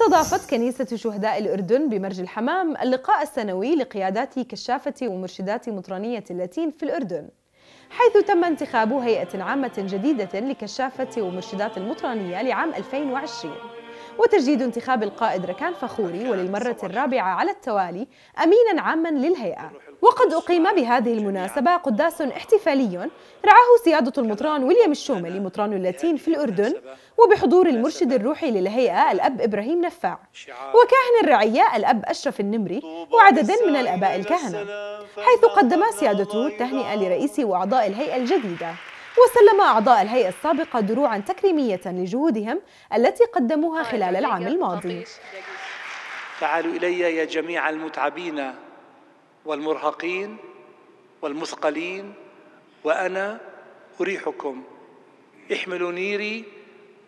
استضافت كنيسة شهداء الأردن بمرج الحمام اللقاء السنوي لقيادات كشافة ومرشدات مطرانية اللاتين في الأردن حيث تم انتخاب هيئة عامة جديدة لكشافة ومرشدات المطرانية لعام 2020 وتجديد انتخاب القائد ركان فخوري وللمرة الرابعة على التوالي أمينا عاما للهيئة. وقد أقيم بهذه المناسبة قداس احتفالي رعاه سيادة المطران ويليام الشوملي مطران اللاتين في الأردن وبحضور المرشد الروحي للهيئة الأب إبراهيم نفاع وكاهن الرعية الأب أشرف النمري وعدد من الآباء الكهنة حيث قدم سيادته التهنئة لرئيس وأعضاء الهيئة الجديدة. وسلم أعضاء الهيئة السابقة دروعا تكريمية لجهودهم التي قدموها خلال العام الماضي. تعالوا إلي يا جميع المتعبين والمرهقين والمثقلين وأنا أريحكم. احملوا نيري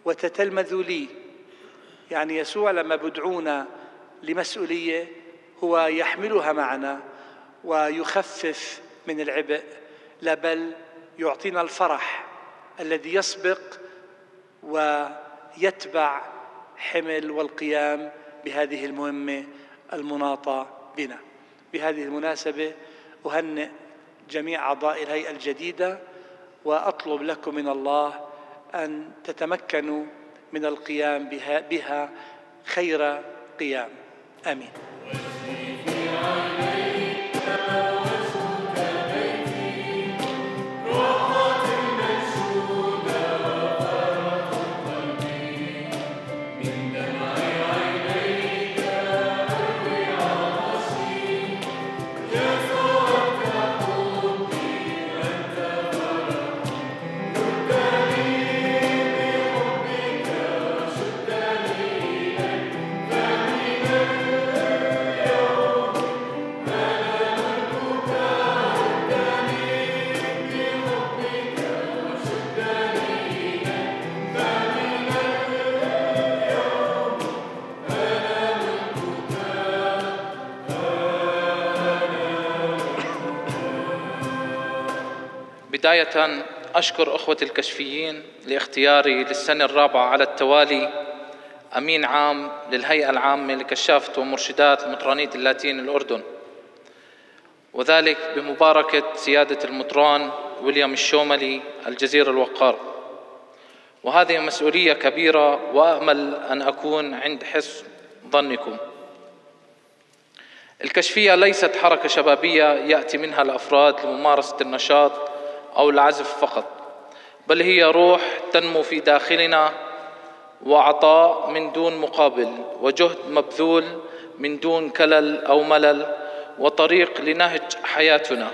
وتتلمذوا لي. يعني يسوع لما بدعونا لمسؤولية هو يحملها معنا ويخفف من العبء. لا بل يعطينا الفرح الذي يسبق ويتبع حمل والقيام بهذه المهمة المناطة بنا. بهذه المناسبة أهنئ جميع أعضاء الهيئة الجديدة وأطلب لكم من الله أن تتمكنوا من القيام بها, خير قيام. آمين. بداية أشكر أخوة الكشفيين لاختياري للسنة الرابعة على التوالي. أمين عام للهيئة العامة لكشافة ومرشدات مطرانية اللاتين الأردن. وذلك بمباركة سيادة المطران ويليام الشوملي الجزير الوقار. وهذه مسؤولية كبيرة وأأمل أن أكون عند حسن ظنكم. الكشفية ليست حركة شبابية يأتي منها الأفراد لممارسة النشاط أو العزف فقط بل هي روح تنمو في داخلنا وعطاء من دون مقابل وجهد مبذول من دون كلل أو ملل وطريق لنهج حياتنا.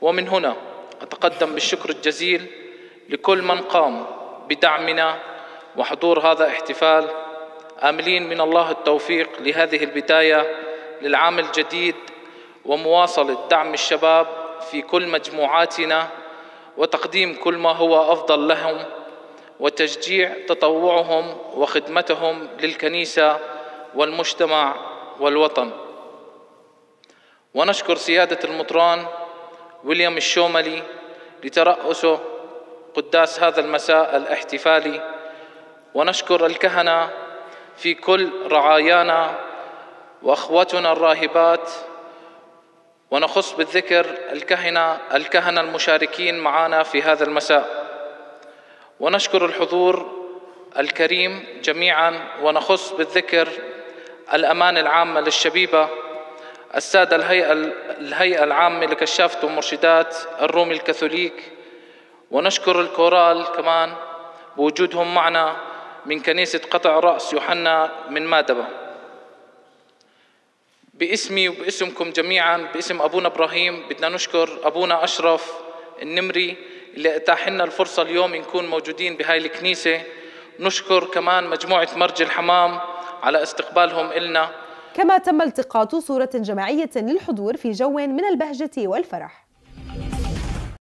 ومن هنا أتقدم بالشكر الجزيل لكل من قام بدعمنا وحضور هذا احتفال. آملين من الله التوفيق لهذه البداية للعام الجديد ومواصلة دعم الشباب في كل مجموعاتنا. وتقديم كل ما هو أفضل لهم وتشجيع تطوعهم وخدمتهم للكنيسة والمجتمع والوطن. ونشكر سيادة المطران ويليام الشوملي لترأسه قداس هذا المساء الاحتفالي. ونشكر الكهنة في كل رعايانا واخوتنا الراهبات ونخص بالذكر الكهنة الكهنة المشاركين معنا في هذا المساء. ونشكر الحضور الكريم جميعا ونخص بالذكر الأمان العامة للشبيبة السادة الهيئة, الهيئة العامة لكشافة ومرشدات الرومي الكاثوليك. ونشكر الكورال كمان بوجودهم معنا من كنيسة قطع رأس يوحنا من مادبة. باسمي وباسمكم جميعا. باسم أبونا إبراهيم. بدنا نشكر أبونا أشرف النمري اللي أتاح لنا الفرصة اليوم نكون موجودين بهاي الكنيسة. نشكر كمان مجموعة مرج الحمام على استقبالهم إلنا. كما تم التقاط صورة جماعية للحضور في جو من البهجة والفرح.